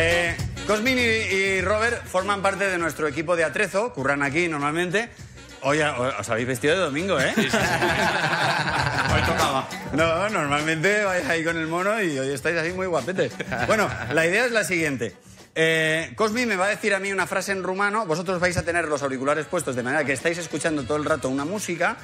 Eh, Cosmin y, y Robert forman parte de nuestro equipo de atrezo, curran aquí normalmente. Hoy os habéis vestido de domingo, ¿eh? Hoy tocaba. No, normalmente vais ahí con el mono y hoy estáis así muy guapetes. Bueno, la idea es la siguiente. Eh, Cosmi me va a decir a mí una frase en rumano, vosotros vais a tener los auriculares puestos de manera que estáis escuchando todo el rato una música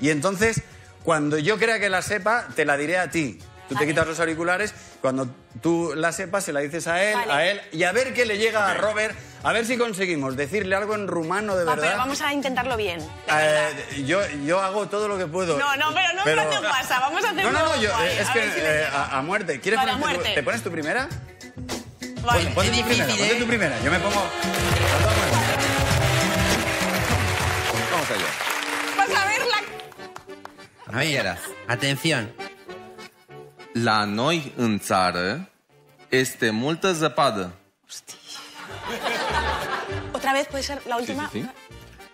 y entonces cuando yo crea que la sepa, te la diré a ti. Tú te quitas los auriculares, cuando tú la sepas se la dices a él, Vale. a él y a ver qué le llega a Robert, a ver si conseguimos decirle algo en rumano de Va, pero verdad. vamos a intentarlo bien. de Eh, yo, yo hago todo lo que puedo. No, no, pero no en de WhatsApp, vamos a hacerlo No, no, no, yo, eh, es a que eh, a, a muerte. ¿Quieres Vale, a ponerte tu- muerte. ¿Te pones tu primera? Vale. Ponte tu primera, difícil, ponte ¿eh? tu primera. Yo me pongo... Vamos allá. Vas a ver la... Ahí eras. Atención. La noi în țară este multă zăpadă. Otra vez, puede ser la última. sí, sí.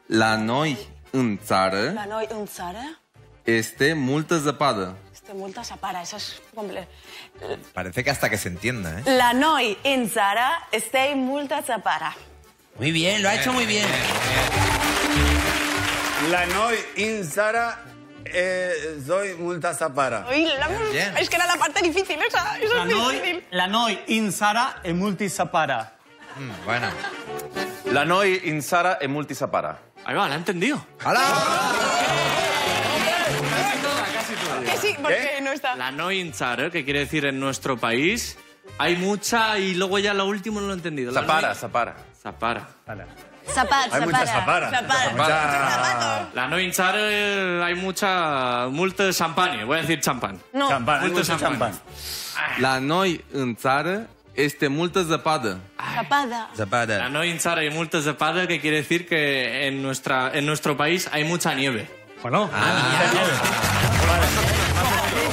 La noi în țară La noi un Zara. este multă zăpadă. Este eso es. Parece que hasta que se entienda, ¿eh? La noi in Zara este multa separa. Muy bien, lo ha hecho muy bien. La noi in Sara eh, soy multa zapara. Uy, la- Bien. es que era la parte difícil esa, esa La es noi, difícil. la noi in Sara e multi sapara. Mm, bueno. La noi in Sara e multisapara. Ahí va, la he entendido. ¡Hala! Que sí, porque no está. La no inzar, que quiere decir en nuestro país, hay mucha y luego ya lo último no lo he entendido. La Zapara, noi- zapara. Zapara. Zapat, Hay mucha zapara. Zapat. Mucha- La no inzar eh, hay mucha... Multa champagne, voy a decir champán. No. Champán, Multa mucho champán. La în țară este zăpadă. Zapada. La Zapada. no inzar hay multa zapada, que quiere decir que en, nuestra, en nuestro país hay mucha nieve. Bueno,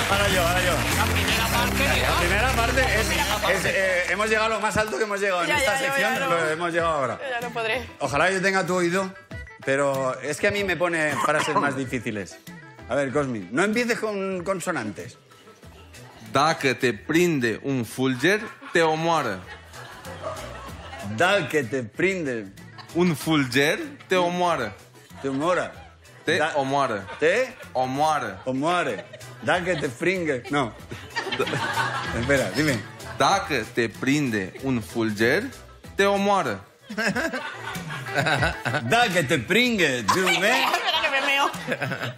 Ahora yo, ahora yo. La primera parte es... es, eh, hemos llegado a lo más alto que hemos llegado en Ya, esta ya, sección. ya. Lo hemos llegado ahora. Ya no podré. Ojalá yo tenga tu oído, pero es que a mí me pone frases más difíciles. A ver, Cosmi, no empieces con consonantes. Dacă te prinde un fulger, te omoară. Dal que te prinde, Un fulger te omoară. te mora. Te Da- omoară. Te Omoară. o muere. Dal que te fringe. No. Espera, dime. Dacă te prinde un fulger, te omoară. Da que te pringue, dume. Espera que me meo.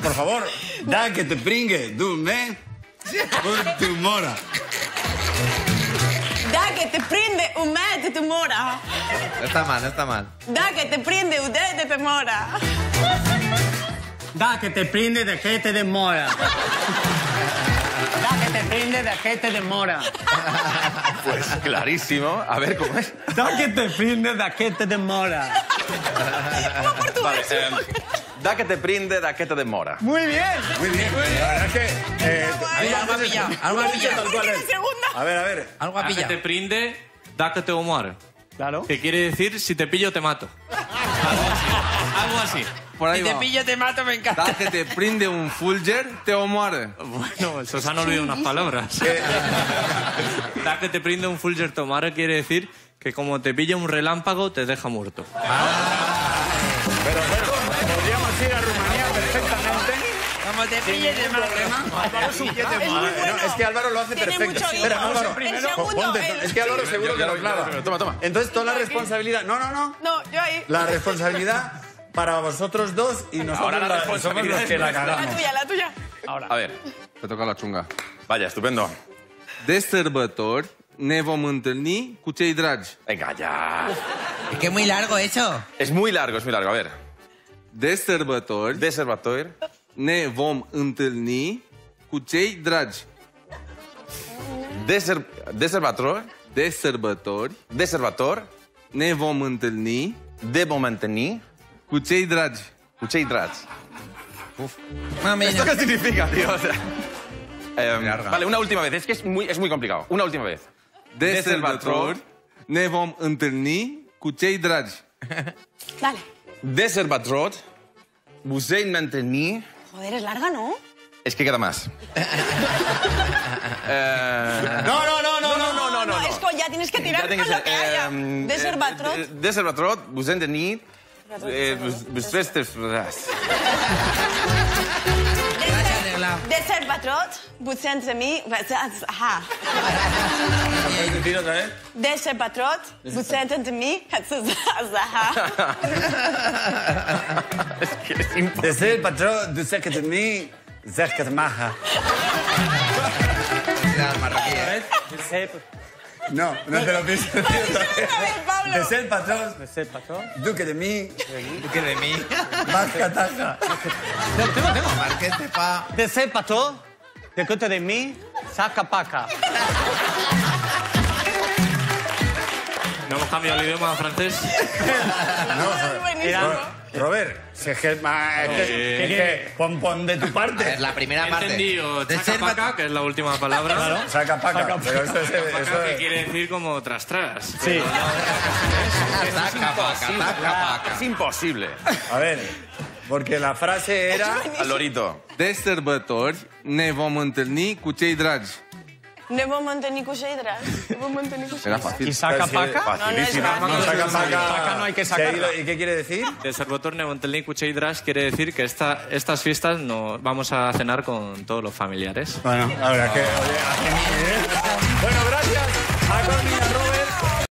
Por favor, da que te pringue, dume. Por tu mora. Da que te prende un mes de tu mora. No está mal, no está mal. Da que te prende un de de tu mora. da que te prende de que te demora. Da que te prende de que te demora. Pues clarísimo. A ver cómo es. Da que te prende de que te demora. Vale. eh, da que te prinde, da que te demora. Muy bien. Muy bien. La verdad es que. eh, algo ha pillado, algo ha pillado. tal cual es. A ver, a ver. Algo ha Da que te pillado. prinde, da que te omoare. Claro. Que quiere decir, si te pillo, te mato. Algo así. Por ahí Si te va. pillo, te mato, me encanta. Dacă te prinde un fulger, te omoară. Bueno, se os han olvidado unas palabras. Da que te prende un fulger tomara quiere decir que como te pilla un relámpago, te deja muerto. Pero bueno, podríamos ir a Rumanía perfectamente. Como te pillo, te mato. No, es que Álvaro lo hace Tiene perfecto. mucho Espera. Álvaro. El segundo, ponte- el- Es que Álvaro seguro que lo clava. Toma, toma. Entonces, toda la responsabilidad. No, no, no. No, yo ahí. La responsabilidad para vosotros dos y nosotros Ahora la la- somos responsabilidad los que la nuestra. La cagamos. tuya, la tuya. A ver. Te toca la ciunga. Vaya, estupendo. De sărbători ne vom întâlni cu cei dragi. Venga, ya. Es que es muy largo eso. Es muy largo, es muy largo. A ver. De sărbători Deservator. ne vom întâlni cu cei dragi. De sărbători Deservator. ne vom întâlni De. Cuceidrad. dragi. Uf. Mami. ¿Esto qué significa, tío? O sea, eh, vale, una última vez. Es que es muy, es muy complicado. Una última vez. De Sărbători ne vom întâlni cu cei dragi. Dale. De Sărbători vos ne întâlni... Joder, es larga, ¿no? Es que queda más. eh... No, no, no, no, no, no, no, no. no, no. Es que ya tienes que tirar con lo que haya. De Sărbători... De Sărbători vos ne întâlni Eh, vos- vos festes... De ser batrot, potser de mi... Ah. ¿Puedes decir otra vez? De ser batrot, potser de mi... De ser el patrón, de ser que de mí, ser que te maja. No, no te lo pienses. Pablo. De ser el patrón, De ser patrón. duque de mí, ¿Qué de mí? más cataja. Tengo, tengo, tengo. Marqués de pa. De ser patrón, de que de mí, saca paca. ¿No hemos cambiado el idioma a francés? Buenísimo. Robert, si es que, ma- es que, es que pon, pon de tu parte. Es la primera He parte. entendido De ser chacapaca, que es la última palabra. Saca paca, pero eso es... Eso Chacapaca, que es quiere decir como tras tras. Sí. Taca, paca, taca, paca. És impossible. a ver, porque la frase era... El lorito. De sărbători ne vom întâlni cu cei dragi. Ne vom. Ne vom mantenir Era fácil. ¿Y saca paca? No, no es. No, saca paca. Paca no hay que sacarla. ¿Y qué quiere decir? De Servotor Nemontelni Cucheidrash quiere decir que esta, estas fiestas no, vamos a cenar con todos los familiares. Bueno, es que... oye, bien. Bueno, gracias a arroba